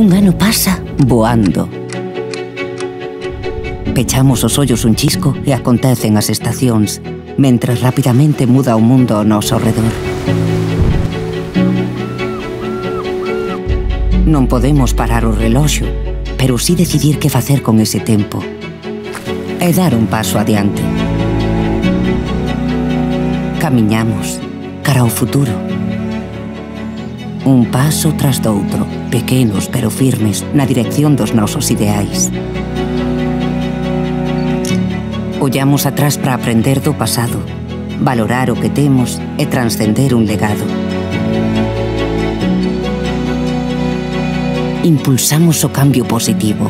Un ano pasa voando. Pechamos os ollos un chisco e acontecen as estacións, mentre rapidamente muda o mundo ao noso redor. Non podemos parar o reloxo, pero sí decidir que facer con ese tempo. E dar un paso adiante. Camiñamos cara ao futuro un paso tras doutro, pequenos pero firmes na dirección dos nosos ideais. Ollamos atrás para aprender do pasado, valorar o que temos e transcender un legado. Impulsamos o cambio positivo,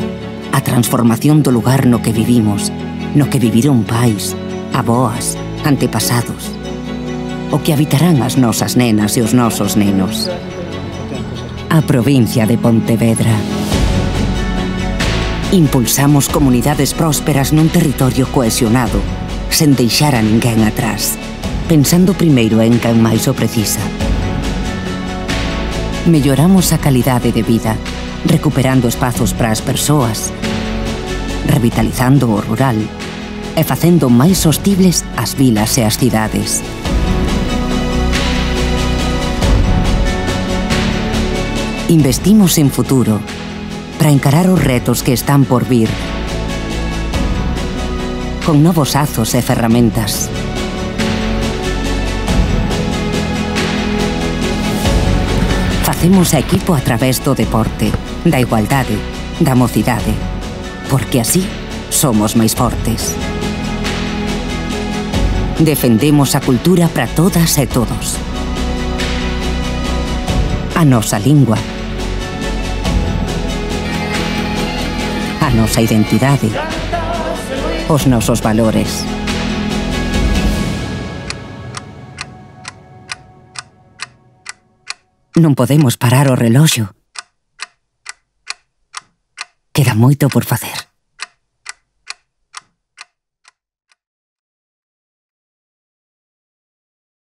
a transformación do lugar no que vivimos, no que viviron pais, aboas, antepasados o que habitarán as nosas nenas e os nosos nenos a provincia de Pontevedra. Impulsamos comunidades prósperas nun territorio cohesionado, sen deixar a ninguén atrás, pensando primeiro en quen máis o precisa. Melloramos a calidade de vida, recuperando espazos para as persoas, revitalizando o rural e facendo máis sostibles as vilas e as cidades. Investimos en futuro para encarar os retos que están por vir con novos azos e ferramentas. Facemos a equipo a través do deporte, da igualdade, da mocidade, porque así somos máis fortes. Defendemos a cultura para todas e todos. A nosa lingua nosa identidade, os nosos valores. Non podemos parar o reloxo. Queda moito por facer.